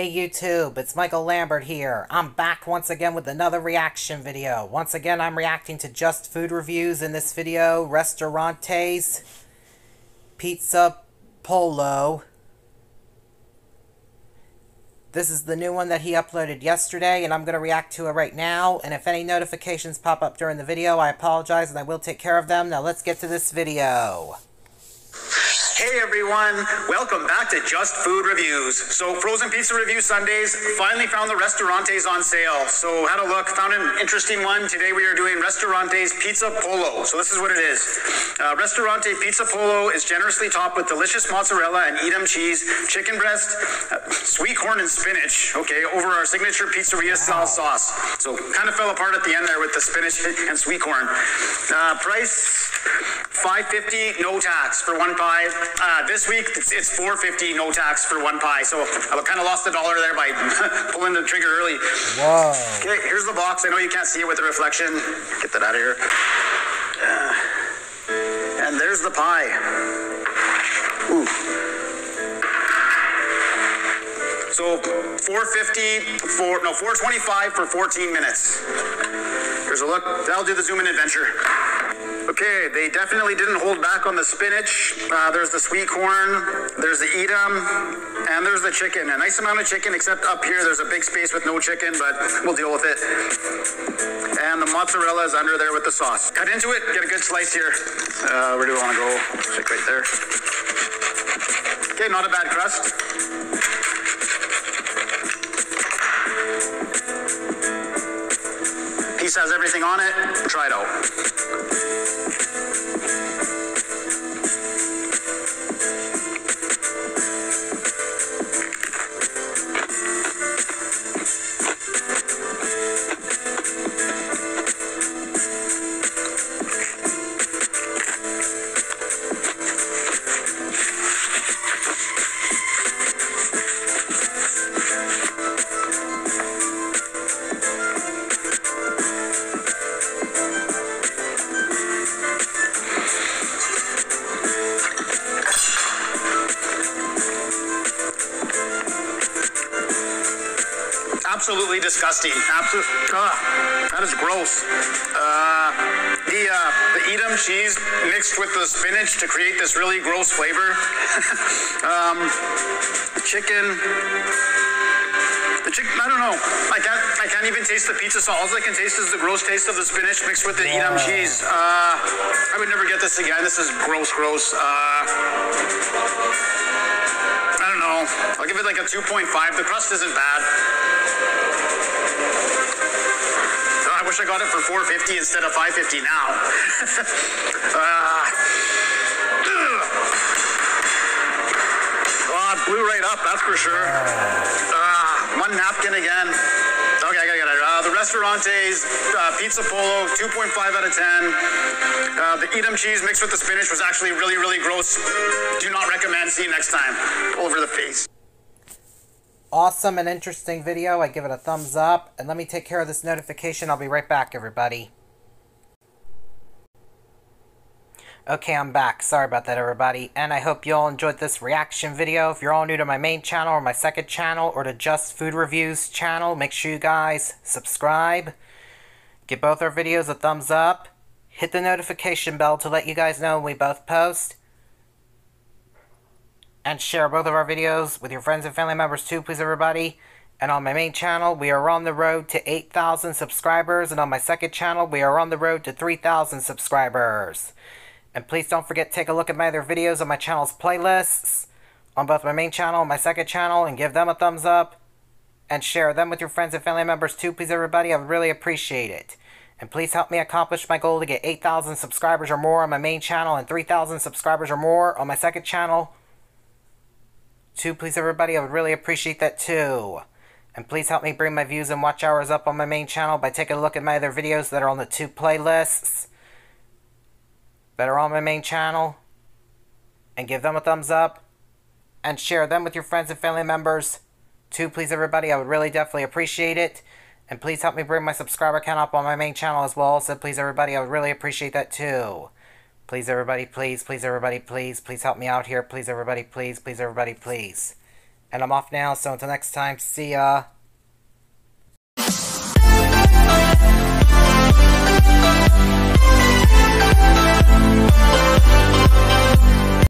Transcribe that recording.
Hey YouTube, it's Michael Lambert here. I'm back once again with another reaction video. Once again, I'm reacting to Just Food Reviews in this video, Ristorante's, Pizza Pollo. This is the new one that he uploaded yesterday, and I'm going to react to it right now. And if any notifications pop up during the video, I apologize, and I will take care of them. Now let's get to this video. Hey everyone, welcome back to Just Food Reviews. So Frozen Pizza Review Sundays, finally found the Ristorantes on sale. So had a look, found an interesting one. Today we are doing Ristorante's Pizza Pollo. So this is what it is. Uh, Ristorante Pizza Pollo is generously topped with delicious mozzarella and Edam cheese, chicken breast, uh, sweet corn and spinach, okay, over our signature pizzeria style sauce. So kind of fell apart at the end there with the spinach and sweet corn. Uh, price 550 no tax for one pie. Uh, this week it's, it's 450 no tax for one pie. So I kind of lost a dollar there by pulling the trigger early. Whoa. Okay, here's the box. I know you can't see it with the reflection. Get that out of here. Uh, and there's the pie. Ooh. So 450 for no 425 for 14 minutes. Here's a look. That'll do the zoom in adventure. Okay, they definitely didn't hold back on the spinach. Uh, there's the sweet corn, there's the Edam, and there's the chicken. A nice amount of chicken, except up here there's a big space with no chicken, but we'll deal with it. And the mozzarella is under there with the sauce. Cut into it, get a good slice here. Uh, where do we want to go? Stick right there. Okay, not a bad crust. Piece has everything on it. Try it out. Absolutely disgusting. Absolute, ugh, that is gross. Uh, the uh, the Edam cheese mixed with the spinach to create this really gross flavor. um, chicken. The chicken, I don't know. I can't. I can't even taste the pizza sauce. All I can taste is the gross taste of the spinach mixed with the Edam cheese. Uh, I would never get this again. This is gross, gross. Uh, I don't know. I'll give it like a 2.5. The crust isn't bad. Wish I got it for 450 instead of 550 now. uh, oh, it blew right up, that's for sure. Uh, one napkin again. Okay, I gotta get it. Uh, the Ristorante's uh, Pizza Pollo, 2.5 out of 10. Uh, the Edam cheese mixed with the spinach was actually really, really gross. Do not recommend. See you next time. Over the face awesome and interesting video. I give it a thumbs up. And let me take care of this notification. I'll be right back, everybody. Okay, I'm back. Sorry about that, everybody. And I hope you all enjoyed this reaction video. If you're all new to my main channel or my second channel or to Just Food Reviews channel, make sure you guys subscribe. Give both our videos a thumbs up. Hit the notification bell to let you guys know when we both post and share both of our videos with your friends and family members too, please everybody. And on my main channel, we are on the road to 8,000 subscribers. And on my second channel, we are on the road to 3,000 subscribers. And please don't forget to take a look at my other videos on my channel's playlists. On both my main channel and my second channel. And give them a thumbs up. And share them with your friends and family members too, please everybody. I would really appreciate it. And please help me accomplish my goal to get 8,000 subscribers or more on my main channel. And 3,000 subscribers or more on my second channel too, please, everybody. I would really appreciate that, too. And please help me bring my views and watch hours up on my main channel by taking a look at my other videos that are on the two playlists that are on my main channel. And give them a thumbs up. And share them with your friends and family members. Too, please, everybody. I would really definitely appreciate it. And please help me bring my subscriber count up on my main channel as well. So please, everybody, I would really appreciate that, too. Please, everybody, please, please, everybody, please, please help me out here. Please, everybody, please, please, everybody, please. And I'm off now, so until next time, see ya.